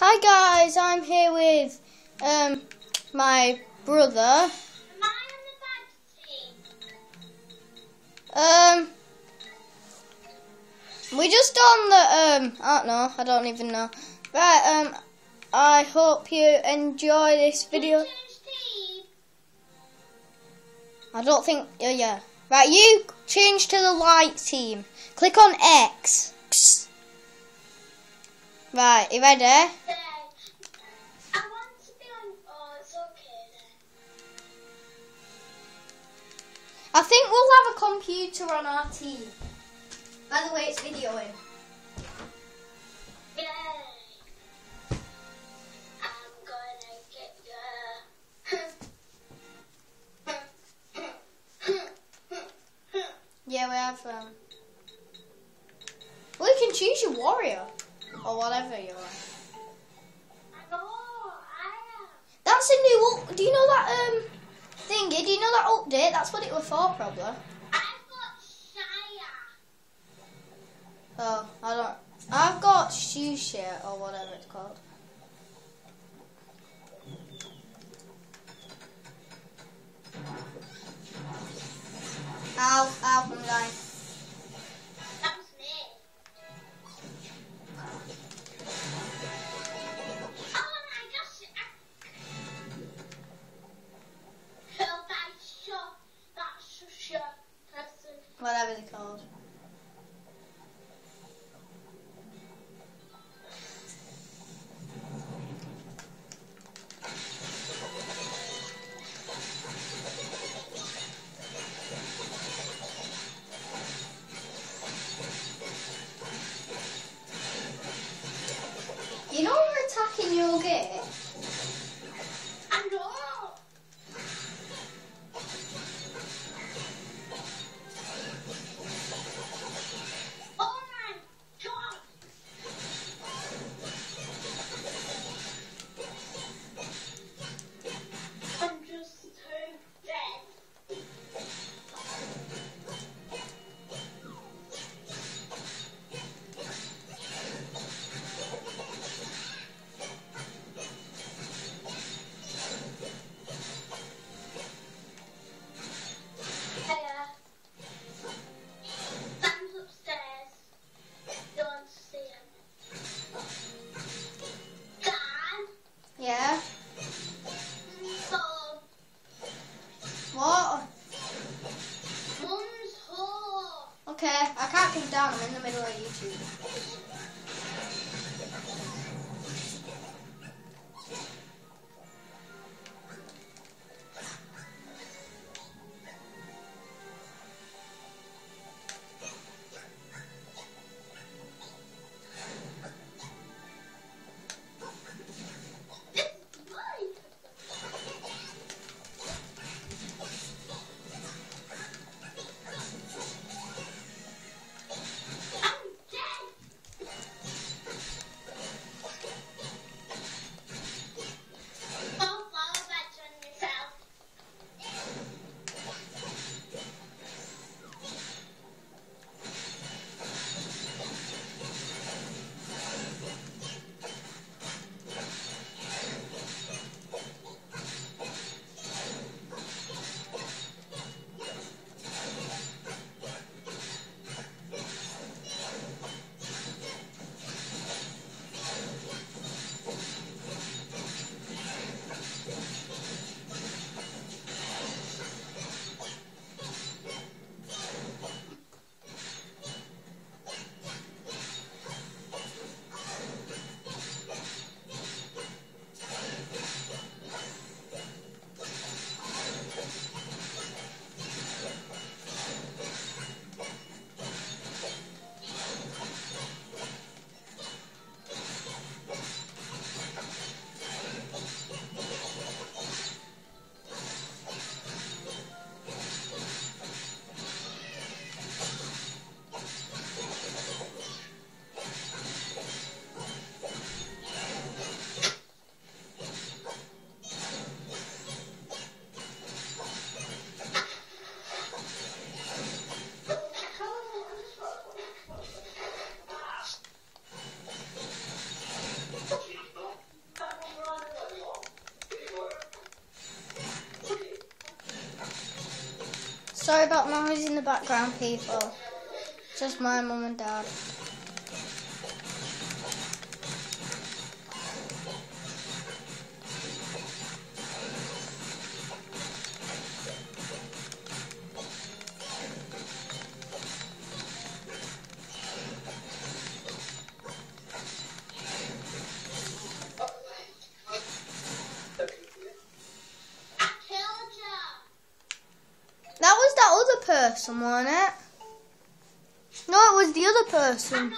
Hi guys, I'm here with um my brother. Um, we just on the um. I don't know. I don't even know. Right. Um, I hope you enjoy this video. I don't think. Oh yeah. Right. You change to the light team. Click on X. Right. You ready? I think we'll have a computer on our team. By the way, it's videoing. Yeah, we have. Um, well, you can choose your warrior or whatever you are. That's a new. Up- Do you know that um thingy? Do you know that update? That's what it was for, probably. Oh, I don't. I've got shoe shit or whatever it's called. Ow, ow, I'm dying. About noise in the background, people. Just my mum and dad. Person, wasn't it? No, it was the other person.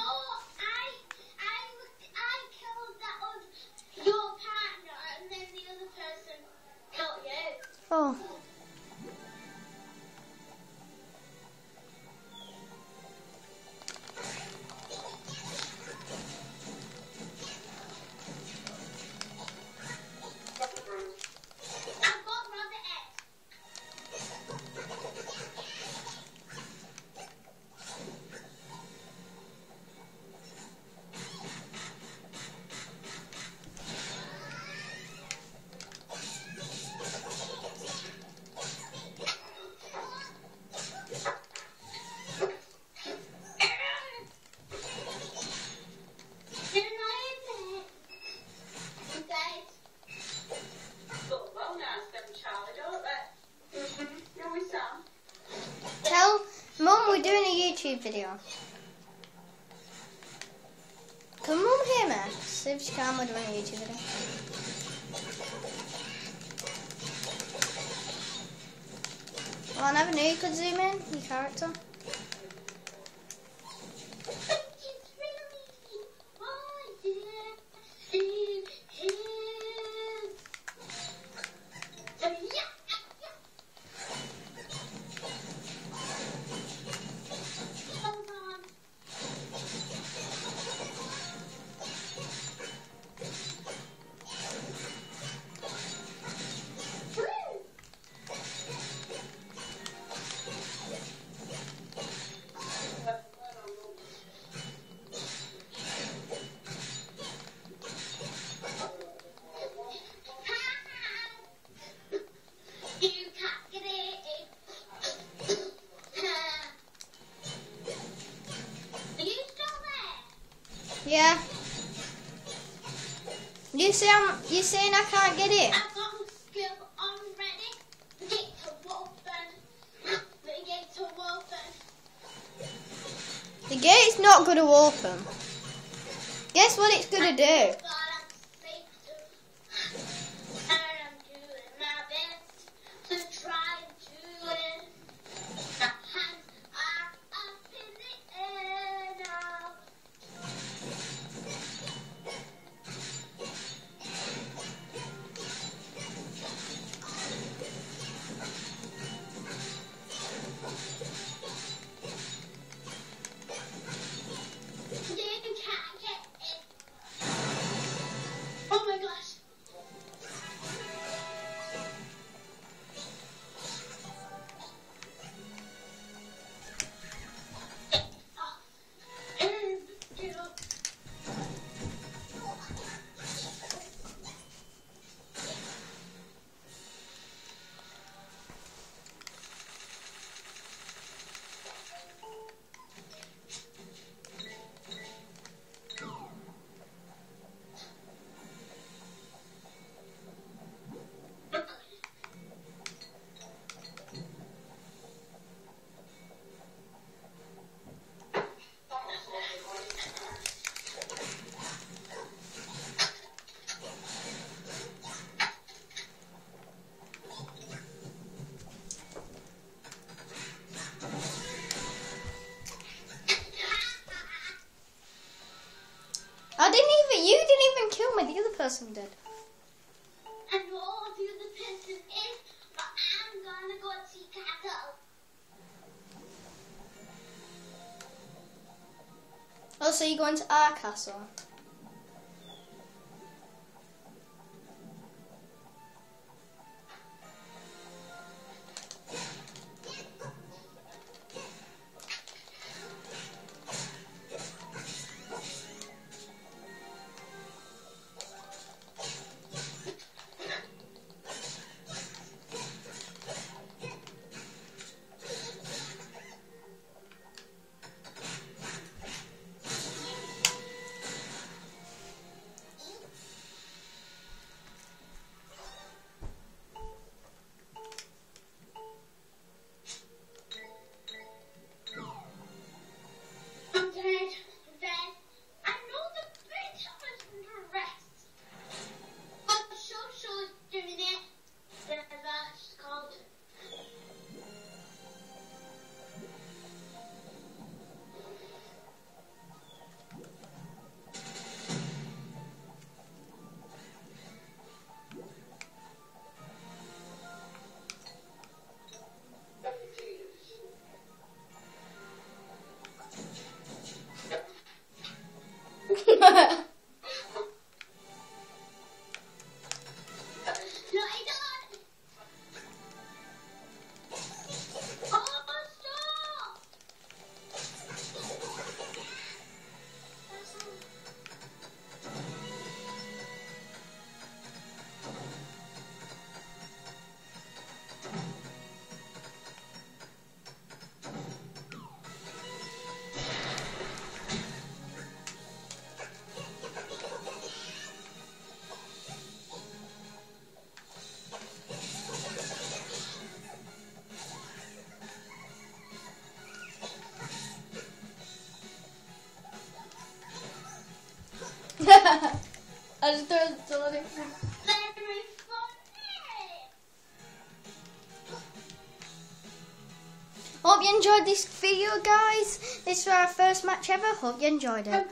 Oh. Video. Can Mum hear me? See if she can, we're doing a YouTube video. Well, I never knew you could zoom in your character. Say I'm, you saying I can't get in? The gate's not going to open. Guess what it's going to do? Other person did. And all of you the person is, but I'm gonna go see. Oh, so you're going to our castle? I just don't thought it. Very funny. Hope you enjoyed this video, guys. This is our first match ever. Hope you enjoyed it.